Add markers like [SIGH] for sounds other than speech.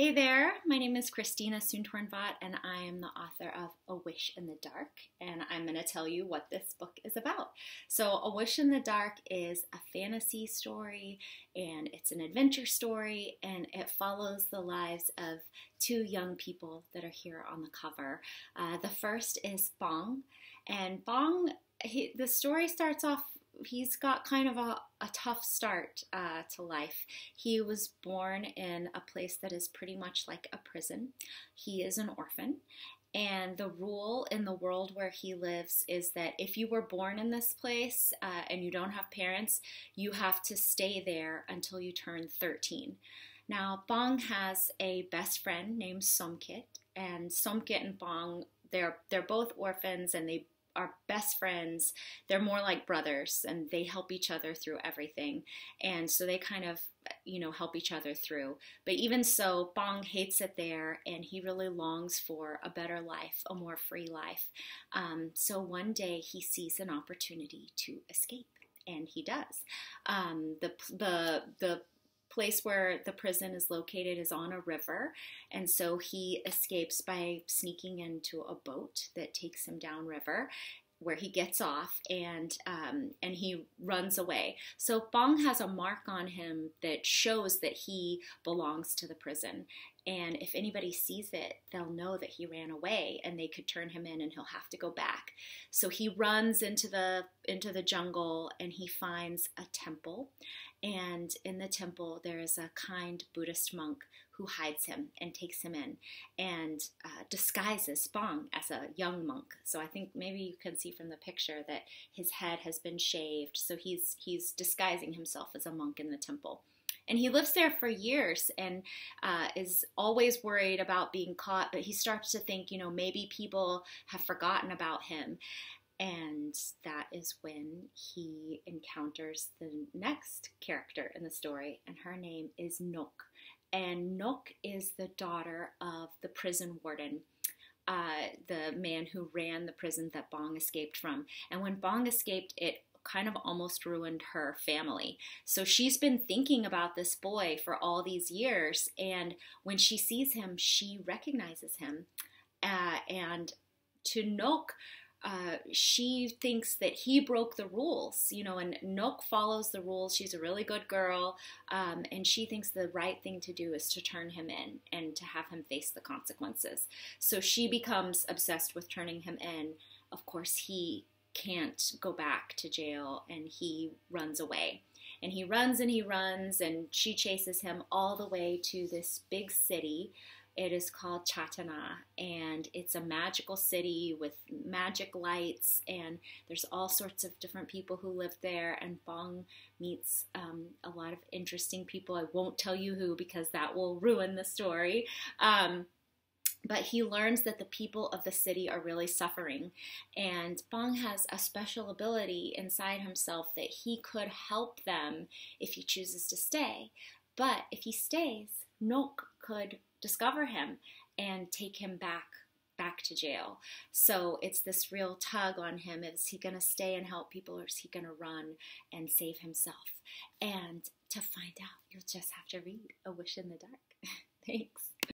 Hey there, my name is Christina Soontornvat, and I am the author of A Wish in the Dark, and I'm going to tell you what this book is about. So, A Wish in the Dark is a fantasy story, and it's an adventure story, and it follows the lives of two young people that are here on the cover. Uh, the first is Pong, and Pong, he, the story starts off he's got kind of a, a tough start uh, to life. He was born in a place that is pretty much like a prison. He is an orphan. And the rule in the world where he lives is that if you were born in this place uh, and you don't have parents, you have to stay there until you turn 13. Now, Pong has a best friend named Somkit, and Somkit and Pong, they're, they're both orphans and they are best friends. They're more like brothers and they help each other through everything. And so they kind of, you know, help each other through. But even so, Pong hates it there and he really longs for a better life, a more free life. Um, so one day he sees an opportunity to escape. And he does. Um, the the the place where the prison is located is on a river, and so he escapes by sneaking into a boat that takes him downriver where he gets off and um, and he runs away. So Pong has a mark on him that shows that he belongs to the prison. And if anybody sees it, they'll know that he ran away and they could turn him in and he'll have to go back. So he runs into the into the jungle and he finds a temple. And in the temple there is a kind Buddhist monk who hides him and takes him in and uh, disguises Pong as a young monk. So I think maybe you can see from the picture that his head has been shaved. So he's he's disguising himself as a monk in the temple. And he lives there for years and uh, is always worried about being caught. But he starts to think, you know, maybe people have forgotten about him. And that is when he encounters the next character in the story, and her name is Nok and Nok is the daughter of the prison warden. Uh, the man who ran the prison that Pong escaped from. And when Pong escaped, it kind of almost ruined her family. So she's been thinking about this boy for all these years. And when she sees him, she recognizes him. Uh, and to Nok, uh, she thinks that he broke the rules, you know, and Nok follows the rules. She's a really good girl, um, and she thinks the right thing to do is to turn him in and to have him face the consequences. So she becomes obsessed with turning him in. Of course, he can't go back to jail and he runs away. And he runs and he runs, and she chases him all the way to this big city it is called Chattana, and it's a magical city with magic lights, and there's all sorts of different people who live there. And Pong meets um, a lot of interesting people. I won't tell you who because that will ruin the story. Um, but he learns that the people of the city are really suffering. And Pong has a special ability inside himself that he could help them if he chooses to stay. But if he stays, Nok could discover him and take him back back to jail. So it's this real tug on him. Is he going to stay and help people or is he going to run and save himself? And to find out, you'll just have to read A Wish in the Dark. [LAUGHS] Thanks.